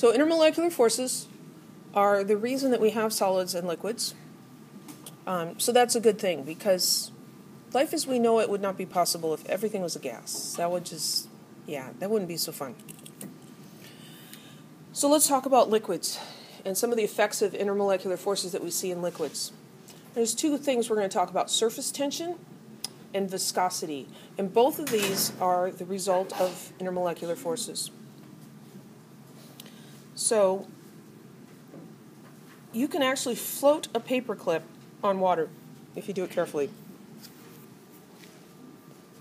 So intermolecular forces are the reason that we have solids and liquids. Um, so that's a good thing because life as we know it would not be possible if everything was a gas. That would just, yeah, that wouldn't be so fun. So let's talk about liquids and some of the effects of intermolecular forces that we see in liquids. There's two things we're going to talk about surface tension and viscosity. And both of these are the result of intermolecular forces. So you can actually float a paperclip on water if you do it carefully.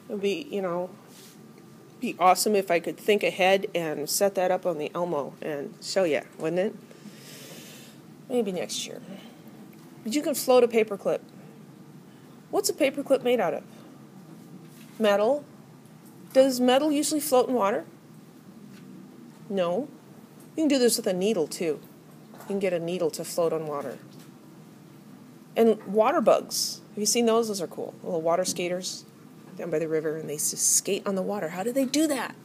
It would be, you know, be awesome if I could think ahead and set that up on the Elmo and show you, wouldn't it? Maybe next year. But you can float a paperclip. What's a paperclip made out of? Metal. Does metal usually float in water? No. You can do this with a needle too. You can get a needle to float on water. And water bugs. Have you seen those? Those are cool. Little water skaters down by the river and they just skate on the water. How do they do that?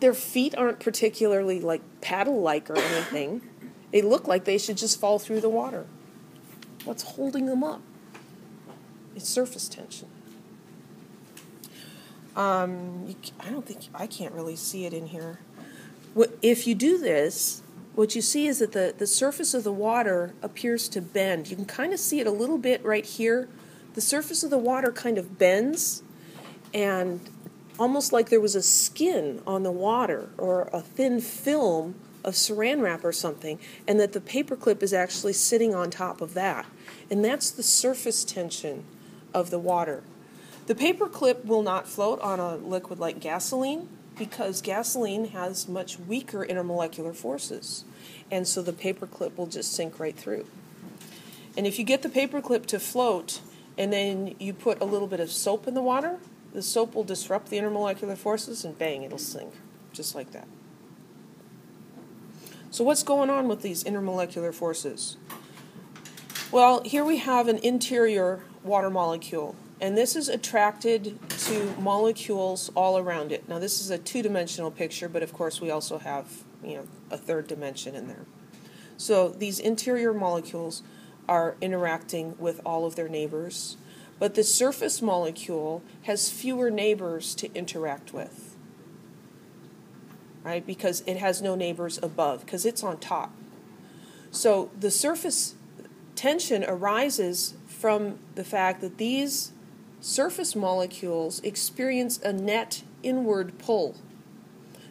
Their feet aren't particularly like paddle like or anything. They look like they should just fall through the water. What's holding them up? It's surface tension. Um, I don't think I can't really see it in here. If you do this, what you see is that the, the surface of the water appears to bend. You can kind of see it a little bit right here. The surface of the water kind of bends, and almost like there was a skin on the water or a thin film of saran wrap or something, and that the paperclip is actually sitting on top of that. And that's the surface tension of the water. The paperclip will not float on a liquid like gasoline because gasoline has much weaker intermolecular forces. And so the paperclip will just sink right through. And if you get the paperclip to float and then you put a little bit of soap in the water, the soap will disrupt the intermolecular forces and bang, it'll sink, just like that. So, what's going on with these intermolecular forces? Well, here we have an interior water molecule, and this is attracted to molecules all around it. Now, this is a two dimensional picture, but of course, we also have you know, a third dimension in there. So, these interior molecules are interacting with all of their neighbors, but the surface molecule has fewer neighbors to interact with right? Because it has no neighbors above, because it's on top. So the surface tension arises from the fact that these surface molecules experience a net inward pull.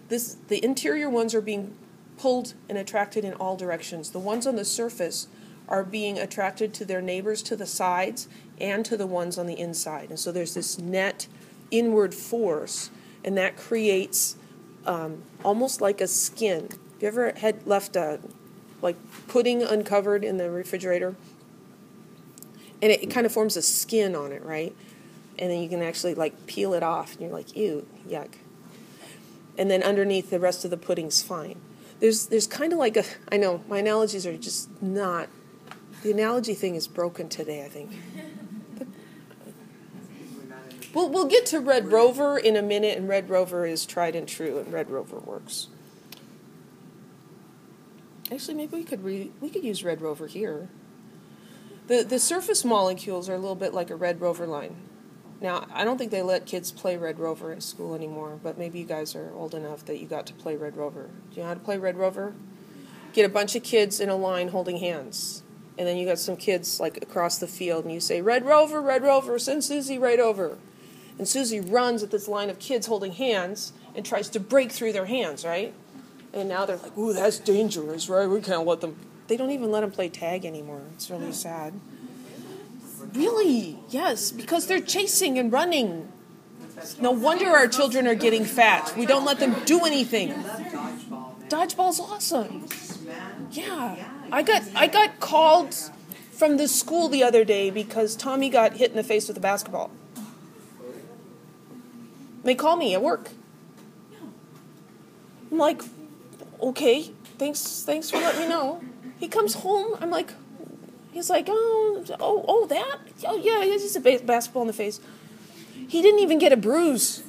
This, the interior ones are being pulled and attracted in all directions. The ones on the surface are being attracted to their neighbors to the sides and to the ones on the inside. And so there's this net inward force, and that creates um, almost like a skin. Have you ever had left a like pudding uncovered in the refrigerator? And it, it kind of forms a skin on it, right? And then you can actually like peel it off, and you're like, ew, yuck. And then underneath, the rest of the pudding's fine. There's there's kind of like a I know my analogies are just not. The analogy thing is broken today, I think. We'll, we'll get to Red Rover in a minute, and Red Rover is tried and true, and Red Rover works. Actually, maybe we could re- we could use Red Rover here. The the surface molecules are a little bit like a Red Rover line. Now, I don't think they let kids play Red Rover in school anymore, but maybe you guys are old enough that you got to play Red Rover. Do you know how to play Red Rover? Get a bunch of kids in a line holding hands. And then you got some kids like across the field and you say, Red Rover, Red Rover, send Susie right over. And Susie runs at this line of kids holding hands and tries to break through their hands, right? And now they're like, ooh, that's dangerous, right? We can't let them. They don't even let them play tag anymore. It's really sad. Really? Yes, because they're chasing and running. No wonder our children are getting fat. We don't let them do anything. Dodgeball's awesome. Yeah. I got I got called from the school the other day because Tommy got hit in the face with a basketball. They call me at work. I'm like, okay, thanks, thanks for letting me know. He comes home. I'm like, he's like, oh, oh, oh, that, oh yeah, it's just a basketball in the face. He didn't even get a bruise,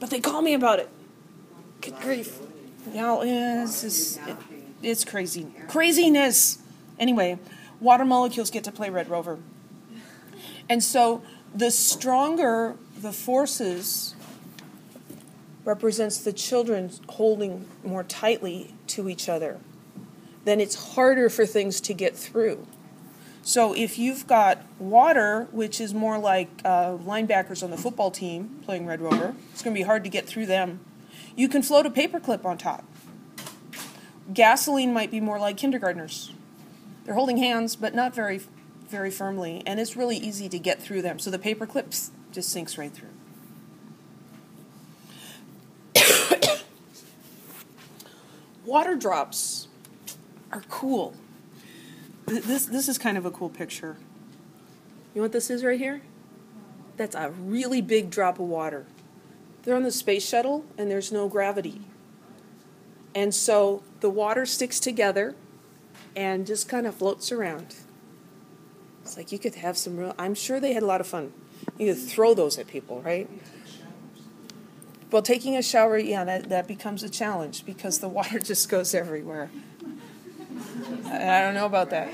but they call me about it. Good grief. Now, yeah, this is, it, it's crazy. Craziness! Anyway, water molecules get to play Red Rover. And so the stronger the forces represents the children holding more tightly to each other, then it's harder for things to get through. So if you've got water, which is more like uh, linebackers on the football team playing Red Rover, it's going to be hard to get through them. You can float a paperclip on top. Gasoline might be more like kindergartners. They're holding hands, but not very, very firmly, and it's really easy to get through them. So the paperclip just sinks right through. Water drops are cool. This, this is kind of a cool picture. You know what this is right here? That's a really big drop of water. They're on the space shuttle and there's no gravity. And so the water sticks together and just kind of floats around. It's like you could have some real, I'm sure they had a lot of fun. You could throw those at people, right? Well, taking a shower, yeah, that, that becomes a challenge because the water just goes everywhere. I don't know about that.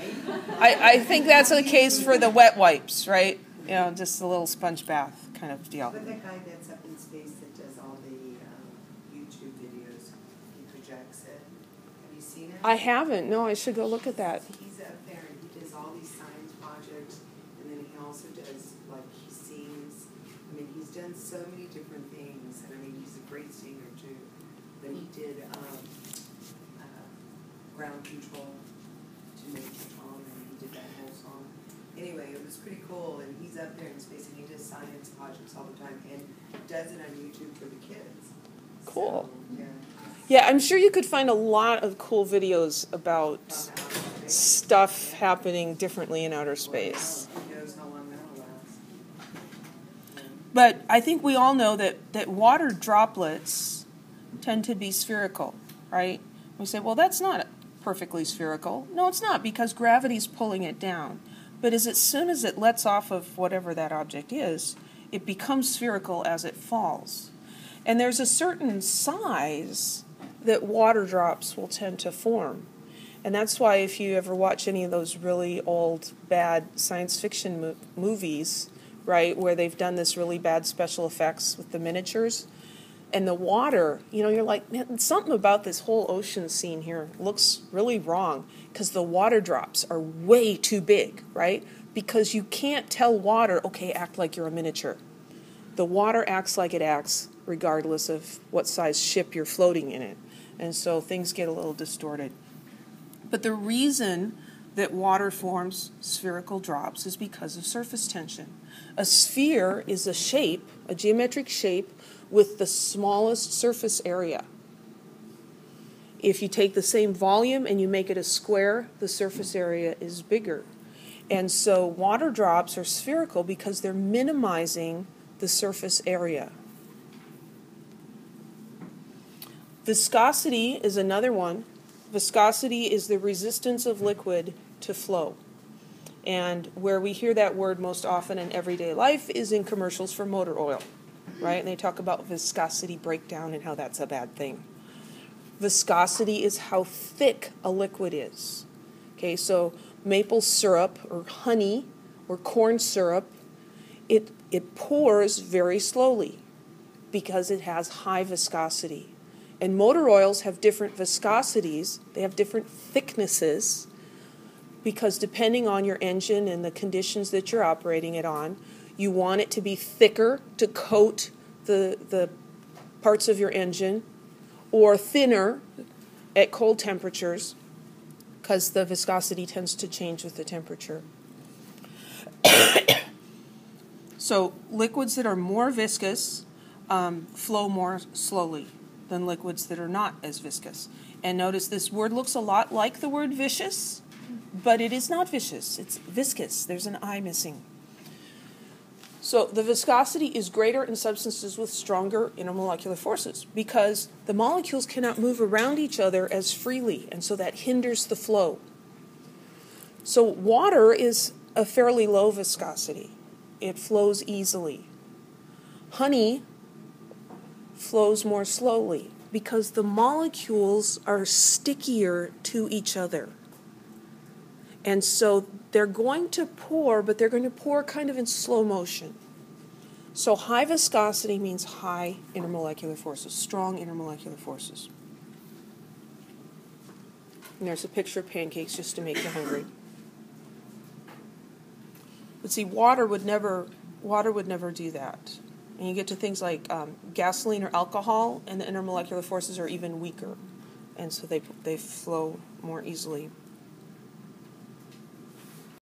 I, I think that's the case for the wet wipes, right? You know, just a little sponge bath kind of deal. But that guy that's up in space that does all the um, YouTube videos, he projects it. Have you seen it? I haven't. No, I should go look at that. He's up there and he does all these science projects, and then he also does like he sings. I mean, he's done so many different things, and I mean, he's a great singer too. But he did um, ground control to make the song, and he did that whole song. Anyway, it was pretty cool, and he's up there in space, and he does science projects all the time, and does it on YouTube for the kids. Cool. So, yeah. Yeah, I'm sure you could find a lot of cool videos about stuff happening differently in outer space. Who knows how long that'll last? But I think we all know that, that water droplets tend to be spherical, right? We say, well, that's not perfectly spherical. No, it's not because gravity's pulling it down. But as, soon as it lets off of whatever that object is, it becomes spherical as it falls. And there's a certain size that water drops will tend to form. And that's why, if you ever watch any of those really old, bad science fiction mo- movies, right, where they've done this really bad special effects with the miniatures and the water, you know, you're like, man, something about this whole ocean scene here looks really wrong because the water drops are way too big, right? Because you can't tell water, okay, act like you're a miniature. The water acts like it acts regardless of what size ship you're floating in it. And so things get a little distorted. But the reason that water forms spherical drops is because of surface tension. A sphere is a shape, a geometric shape, with the smallest surface area. If you take the same volume and you make it a square, the surface area is bigger. And so water drops are spherical because they're minimizing the surface area. Viscosity is another one. Viscosity is the resistance of liquid to flow. And where we hear that word most often in everyday life is in commercials for motor oil, right? And they talk about viscosity breakdown and how that's a bad thing. Viscosity is how thick a liquid is. Okay, so maple syrup or honey or corn syrup, it, it pours very slowly because it has high viscosity. And motor oils have different viscosities, they have different thicknesses because depending on your engine and the conditions that you're operating it on, you want it to be thicker to coat the, the parts of your engine or thinner at cold temperatures because the viscosity tends to change with the temperature. so, liquids that are more viscous um, flow more slowly than liquids that are not as viscous. And notice this word looks a lot like the word vicious, but it is not vicious, it's viscous. There's an I missing. So the viscosity is greater in substances with stronger intermolecular forces because the molecules cannot move around each other as freely, and so that hinders the flow. So water is a fairly low viscosity, it flows easily. Honey flows more slowly because the molecules are stickier to each other. And so they're going to pour, but they're going to pour kind of in slow motion. So high viscosity means high intermolecular forces, strong intermolecular forces. And there's a picture of pancakes just to make you hungry. But see, water would never water would never do that. And you get to things like um, gasoline or alcohol, and the intermolecular forces are even weaker, and so they they flow more easily.